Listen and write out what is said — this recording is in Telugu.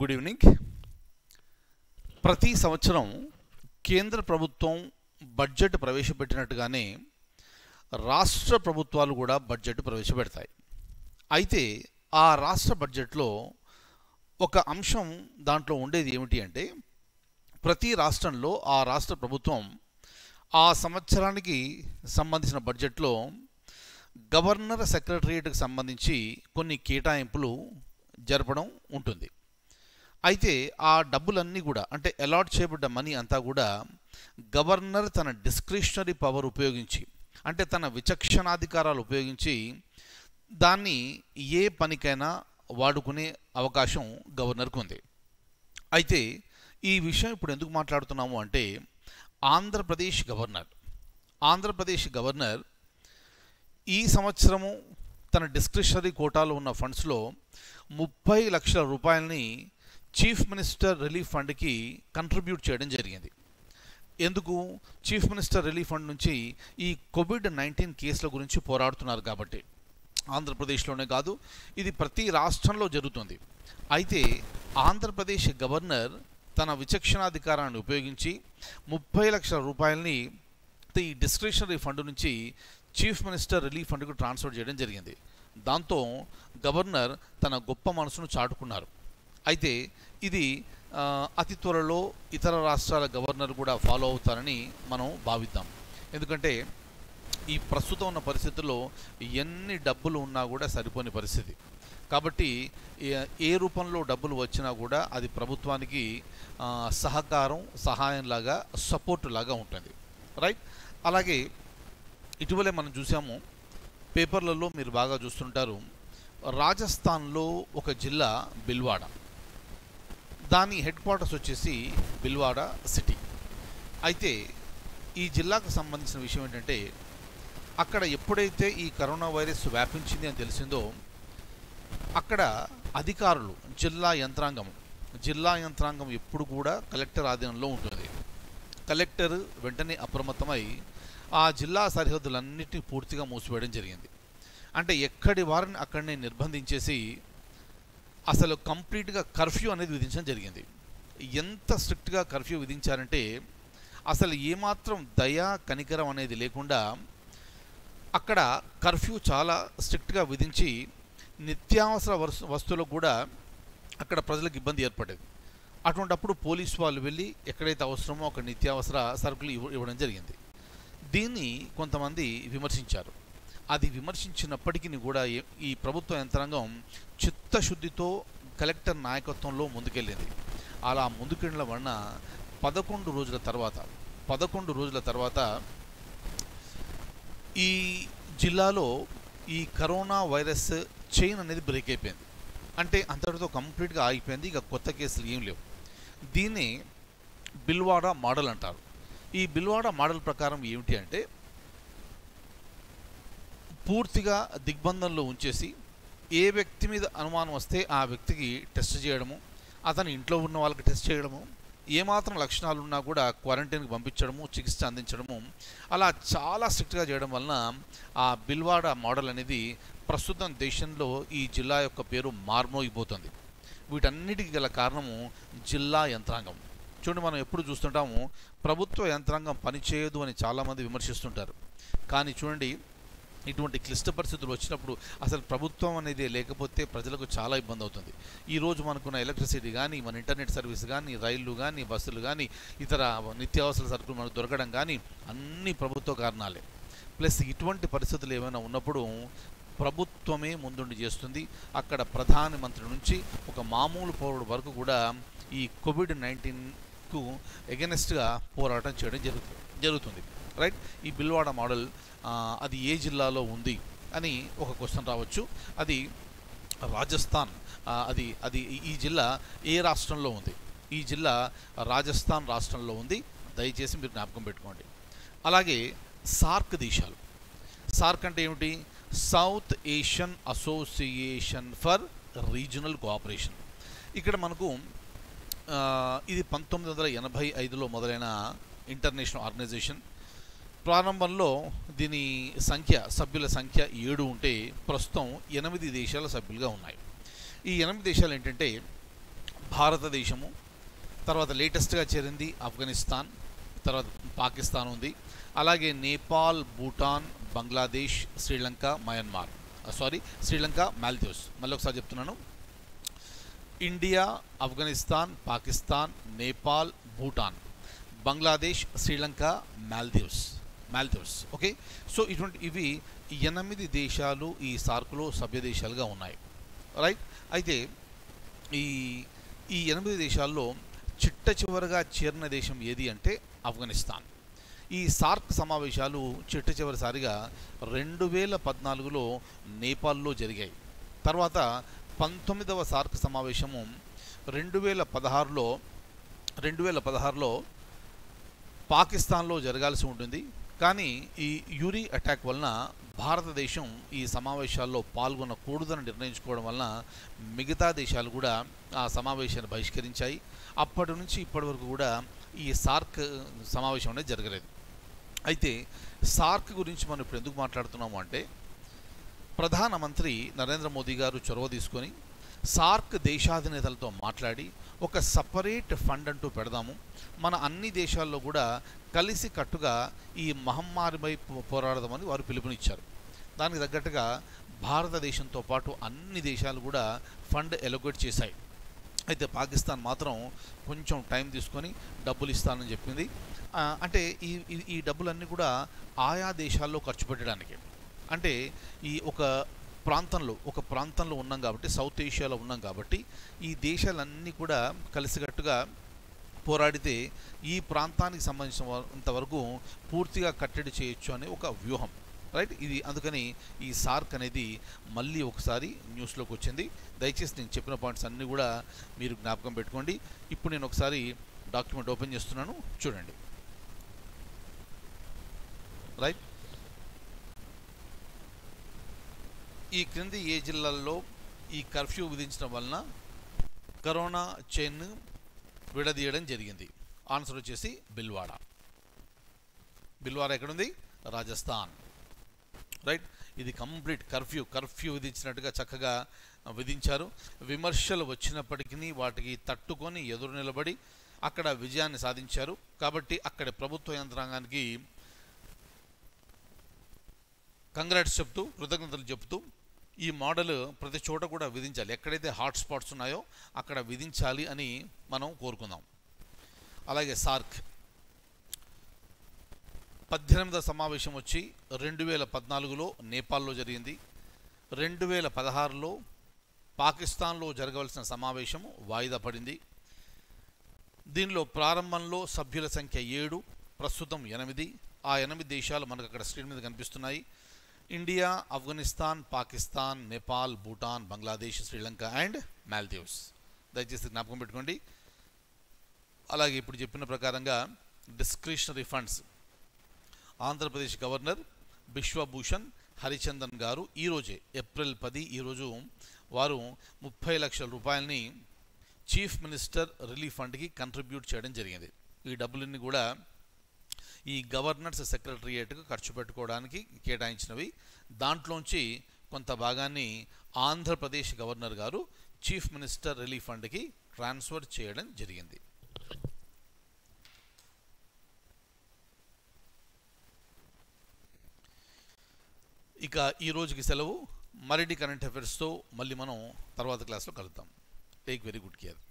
గుడ్ ఈవినింగ్ ప్రతి సంవత్సరం కేంద్ర ప్రభుత్వం బడ్జెట్ ప్రవేశపెట్టినట్టుగానే రాష్ట్ర ప్రభుత్వాలు కూడా బడ్జెట్ ప్రవేశపెడతాయి. అయితే ఆ రాష్ట్ర బడ్జెట్లో ఒక అంశం దాంట్లో ఉండేది ఏమిటి అంటే ప్రతి రాష్ట్రంలో ఆ రాష్ట్ర ప్రభుత్వం ఆ సంవత్సరానికి సంబంధించిన బడ్జెట్లో గవర్నర్ సెక్రటరియట్కి సంబంధించి కొన్ని కేటాయింపులు జరపడం ఉంటుంది. అయితే ఆ డబ్బులన్నీ కూడా అంటే అలాట్ చేయబడ్డ మనీ అంతా కూడా గవర్నర్ తన డిస్క్రిషనరీ పవర్ ఉపయోగించి అంటే తన విచక్షణాధికారాలు ఉపయోగించి దాన్ని ఏ పనికైనా వాడుకునే అవకాశం గవర్నర్కు ఉంది. అయితే ఈ విషయం ఇప్పుడు ఎందుకు మాట్లాడుతున్నాము అంటే ఆంధ్రప్రదేశ్ గవర్నర్ ఆంధ్రప్రదేశ్ గవర్నర్ ఈ సంవత్సరము తన డిస్క్రిషనరీ కోటాలో ఉన్న ఫండ్స్లో ముప్పై లక్షల రూపాయలని చీఫ్ మినిస్టర్ రిలీఫ్ ఫండ్కి కంట్రిబ్యూట్ చేయడం జరిగింది. ఎందుకు? చీఫ్ మినిస్టర్ రిలీఫ్ ఫండ్ నుంచి ఈ కోవిడ్ నైన్టీన్ కేసుల గురించి పోరాడుతున్నారు కాబట్టి. ఆంధ్రప్రదేశ్లోనే కాదు ఇది ప్రతి రాష్ట్రంలో జరుగుతుంది. అయితే ఆంధ్రప్రదేశ్ గవర్నర్ తన విచక్షణాధికారాన్ని ఉపయోగించి ముప్పై లక్షల రూపాయలని ఈ డిస్క్రిషనరీ ఫండ్ నుంచి చీఫ్ మినిస్టర్ రిలీఫ్ ఫండ్కు ట్రాన్స్ఫర్ చేయడం జరిగింది. దాంతో గవర్నర్ తన గొప్ప మనసును చాటుకున్నారు. అయితే ఇది అతి త్వరలో ఇతర రాష్ట్రాల గవర్నర్ కూడా ఫాలో అవుతారని మనం భావిద్దాం. ఎందుకంటే ఈ ప్రస్తుతం ఉన్న పరిస్థితుల్లో ఎన్ని డబ్బులు ఉన్నా కూడా సరిపోని పరిస్థితి. కాబట్టి ఏ- రూపంలో డబ్బులు వచ్చినా కూడా అది ప్రభుత్వానికి సహకారం సహాయంలాగా సపోర్ట్ లాగా ఉంటుంది. రైట్? అలాగే ఇటీవలే మనం చూసాము పేపర్లలో మీరు బాగా చూస్తుంటారు రాజస్థాన్లో ఒక జిల్లా బిల్వాడ. దాని హెడ్ క్వార్టర్స్ వచ్చేసి బిల్వాడ సిటీ. అయితే ఈ జిల్లాకు సంబంధించిన విషయం ఏంటంటే అక్కడ ఎప్పుడైతే ఈ కరోనా వైరస్ వ్యాపించింది అని తెలిసిందో అక్కడ అధికారులు జిల్లా యంత్రాంగం జిల్లా యంత్రాంగం ఎప్పుడు కూడా కలెక్టర్ ఆధీనంలో ఉంటుంది. కలెక్టర్ వెంటనే అప్రమత్తమై ఆ జిల్లా సరిహద్దులన్నిటినీ పూర్తిగా మూసివేయడం జరిగింది. అంటే ఎక్కడి వారిని అక్కడనే నిర్బంధించేసి అసలు కంప్లీట్గా కర్ఫ్యూ అనేది విధించడం జరిగింది. ఎంత స్ట్రిక్ట్గా కర్ఫ్యూ విధించారంటే అసలు ఏమాత్రం దయ కనికరం అనేది లేకుండా అక్కడ కర్ఫ్యూ చాలా స్ట్రిక్ట్గా విధించి నిత్యావసర వస్తువులకు కూడా అక్కడ ప్రజలకు ఇబ్బంది ఏర్పడేది అటువంటప్పుడు పోలీస్ వాళ్ళు వెళ్ళి ఎక్కడైతే అవసరమో అక్కడ నిత్యావసర సరుకులు ఇవ్వడం జరిగింది. దీన్ని కొంతమంది విమర్శించారు. అది విమర్శించినప్పటికీ కూడా ఈ ప్రభుత్వ యంత్రాంగం చిత్తశుద్ధితో కలెక్టర్ నాయకత్వంలో ముందుకెళ్ళింది. అలా ముందుకెళ్ళిన వలన పదకొండు రోజుల తర్వాత పదకొండు రోజుల తర్వాత ఈ జిల్లాలో ఈ కరోనా వైరస్ చైన్ అనేది బ్రేక్ అయిపోయింది. అంటే అంతటితో కంప్లీట్గా ఆగిపోయింది. ఇక కొత్త కేసులు ఏం లేవు. దీన్ని బిల్వాడా మోడల్ అంటారు. ఈ బిల్వాడా మోడల్ ప్రకారం ఏమిటి అంటే పూర్తిగా దిగ్బంధంలో ఉంచేసి ఏ వ్యక్తి మీద అనుమానం వస్తే ఆ వ్యక్తికి టెస్ట్ చేయడము అతని ఇంట్లో ఉన్న వాళ్ళకి టెస్ట్ చేయడము ఏమాత్రం లక్షణాలు ఉన్నా కూడా క్వారంటైన్కి పంపించడము చికిత్స అందించడము అలా చాలా స్ట్రిక్ట్గా చేయడం వలన ఆ బిల్వాడ మోడల్ అనేది ప్రస్తుతం దేశంలో ఈ జిల్లా యొక్క పేరు మార్మోగిపోతుంది వీటన్నిటికీ గల కారణము జిల్లా యంత్రాంగం. చూడండి మనం ఎప్పుడు చూస్తుంటాము ప్రభుత్వ యంత్రాంగం పనిచేయదు అని చాలామంది విమర్శిస్తుంటారు. కానీ చూడండి ఇటువంటి క్లిష్ట పరిస్థితులు వచ్చినప్పుడు అసలు ప్రభుత్వం అనేది లేకపోతే ప్రజలకు చాలా ఇబ్బంది అవుతుంది. ఈరోజు మనకున్న ఎలక్ట్రిసిటీ కానీ మన ఇంటర్నెట్ సర్వీస్ కానీ రైళ్ళు కానీ బస్సులు కానీ ఇతర నిత్యావసర సరుకులు మనకు దొరకడం కానీ అన్ని ప్రభుత్వ కారణాలే. ప్లస్ ఇటువంటి పరిస్థితులు ఏమైనా ఉన్నప్పుడు ప్రభుత్వమే ముందుండి చేస్తుంది. అక్కడ ప్రధానమంత్రి నుంచి ఒక మామూలు పౌరుడు వరకు కూడా ఈ కోవిడ్ నైన్టీన్కు ఎగెనెస్ట్గా పోరాటం చేయడం జరుగుతుంది. జరుగుతుంది. రైట్? ఈ బిల్వాడ మోడల్ అది ఏ జిల్లాలో ఉంది అని ఒక క్వశ్చన్ రావచ్చు. అది రాజస్థాన్ అది అది ఈ- జిల్లా ఏ రాష్ట్రంలో ఉంది? ఈ జిల్లా రాజస్థాన్ రాష్ట్రంలో ఉంది. దయచేసి మీరు జ్ఞాపకం పెట్టుకోండి. అలాగే సార్క్ దేశాలు. సార్క్ అంటే ఏమిటి? South Asian Association for Regional Cooperation. ఇక్కడ మనకు ఇది పంతొమ్మిది వందల ఎనభై ఐదులో మొదలైన ఇంటర్నేషనల్ ఆర్గనైజేషన్. ప్రారంభంలో దీని సంఖ్య సభ్యుల సంఖ్య ఏడు ఉంటే ప్రస్తుతం ఎనిమిది దేశాల సభ్యులుగా ఉన్నాయి. ఈ ఎనిమిది దేశాలు ఏంటంటే భారతదేశము తర్వాత లేటెస్ట్గా చేరింది ఆఫ్ఘనిస్తాన్ తర్వాత పాకిస్తాన్ ఉంది. అలాగే నేపాల్ భూటాన్ బంగ్లాదేశ్ శ్రీలంక మయన్మార్. సారీ శ్రీలంక మాల్దీవ్స్. మళ్ళీ ఒకసారి చెప్తున్నాను. India Afghanistan Pakistan Nepal Bhutan. Bangladesh Sri Lanka Maldives. Maldives okay? So ఇటువంటి ఇవి ఎనిమిది దేశాలు ఈ సార్కులో సభ్య దేశాలుగా ఉన్నాయి. రైట్? అయితే ఈ ఈ ఎనిమిది దేశాల్లో చిట్ట చివరిగా చేరిన దేశం ఏది అంటే ఆఫ్ఘనిస్తాన్. ఈ సార్క్ సమావేశాలు చిట్ట చివరిసారిగా రెండు వేల పద్నాలుగులో నేపాల్లో జరిగాయి. తర్వాత పంతొమ్మిదవ సార్క్ సమావేశము రెండు వేల పదహారులో రెండు వేల పదహారులో పాకిస్తాన్లో జరగాల్సి ఉంటుంది. కానీ ఈ యూరి అటాక్ వలన భారతదేశం ఈ సమావేశాల్లో పాల్గొనకూడదని నిర్ణయించుకోవడం వలన మిగతా దేశాలు కూడా ఆ సమావేశాన్ని బహిష్కరించాయి. అప్పటి నుంచి ఇప్పటి వరకు కూడా ఈ సార్క్ సమావేశం అనేది జరగలేదు. అయితే సార్క్ గురించి మనం ఇప్పుడు ఎందుకు మాట్లాడుతున్నాము అంటే ప్రధానమంత్రి నరేంద్ర మోదీ గారు చొరవ తీసుకొని సార్క్ దేశాధినేతలతో మాట్లాడి ఒక సపరేట్ ఫండ్ అంటూ పెడదాము. మన అన్ని దేశాల్లో కూడా కలిసి కట్టుగా ఈ మహమ్మారిపై పో- పోరాడదామని వారు పిలుపునిచ్చారు. దానికి తగ్గట్టుగా భారతదేశంతో పాటు అన్ని దేశాలు కూడా ఫండ్ ఎలొకేట్ చేశాయి. అయితే పాకిస్తాన్ మాత్రం కొంచెం టైం తీసుకొని డబ్బులు ఇస్తానని చెప్పింది. అంటే ఈ- ఈ డబ్బులన్నీ కూడా ఆయా దేశాల్లో ఖర్చు పెట్టడానికి. అంటే ఈ ఒక ప్రాంతంలో ఒక ప్రాంతంలో ఉన్నాం కాబట్టి సౌత్ ఏషియాలో ఉన్నాం కాబట్టి ఈ దేశాలన్నీ కూడా కలిసికట్టుగా పోరాడితే ఈ ప్రాంతానికి సంబంధించినంత వరకు పూర్తిగా కట్టడి చేయొచ్చు అనే ఒక వ్యూహం. రైట్? ఇది అందుకని ఈ సార్క్ అనేది మళ్ళీ ఒకసారి న్యూస్లోకి వచ్చింది. దయచేసి నేను చెప్పిన పాయింట్స్ అన్నీ కూడా మీరు జ్ఞాపకం పెట్టుకోండి. ఇప్పుడు నేను ఒకసారి డాక్యుమెంట్ ఓపెన్ చేస్తున్నాను. చూడండి. రైట్? ఈ క్రింది ఏ జిల్లాల్లో ఈ కర్ఫ్యూ విధించడం వలన కరోనా చైన్ విడదీయడం జరిగింది? ఆన్సర్ వచ్చేసి బిల్వాడ. బిల్వాడ ఎక్కడుంది? రాజస్థాన్. రైట్ ఇది కంప్లీట్ కర్ఫ్యూ. కర్ఫ్యూ విధించినట్టుగా చక్కగా విధించారు. విమర్శలు వచ్చినప్పటికీ వాటికి తట్టుకొని ఎదురు నిలబడి అక్కడ విజయాన్ని సాధించారు. కాబట్టి అక్కడి ప్రభుత్వ యంత్రాంగానికి కంగ్రాట్స్ చెప్తూ కృతజ్ఞతలు చెప్తూ ఈ మోడల్ ప్రతి చోట కూడా విధించాలి. ఎక్కడైతే హాట్ స్పాట్స్ ఉన్నాయో అక్కడ విధించాలి అని మనం కోరుకుందాం. అలాగే సార్క్. పద్దెనిమిదవ సమావేశం వచ్చి రెండు వేల పద్నాలుగులో నేపాల్లో జరిగింది. రెండు వేల పదహారులో పాకిస్తాన్లో జరగవలసిన సమావేశం వాయిదా పడింది. దీనిలో ప్రారంభంలో సభ్యుల సంఖ్య ఏడు ప్రస్తుతం ఎనిమిది. ఆ ఎనిమిది దేశాలు మనకు అక్కడ స్క్రీన్ మీద కనిపిస్తున్నాయి. ఇండియా ఆఫ్ఘనిస్తాన్ పాకిస్తాన్ నేపాల్ భూటాన్ బంగ్లాదేశ్ శ్రీలంక అండ్ మాల్దీవ్స్ దయచేసి జ్ఞాపకం పెట్టుకోండి. అలాగే ఇప్పుడు చెప్పిన ప్రకారంగా discretionary funds Andhra Pradesh governor Biswabhusan Harichandan garu ఈరోజే ఏప్రిల్ పది ఈరోజు వారు ముప్పై లక్షల రూపాయలని చీఫ్ మినిస్టర్ రిలీఫ్ ఫండ్కి కంట్రిబ్యూట్ చేయడం జరిగింది. ఈ డబ్బులన్నీ కూడా ఈ గవర్నర్స్ సెక్రటరియేట్కు ఖర్చు పెట్టుకోవడానికి కేటాయించినవి. దాంట్లోంచి కొంత భాగాన్ని Andhra Pradesh governor garu chief minister relief ఫండ్కి transfer చేయడం జరిగింది. ఇక ఈ రోజుకి సెలవు. మరిడి కరెంట్ అఫైర్స్తో మళ్ళీ మనం తర్వాత క్లాస్లో కలుద్దాం. Take very good care.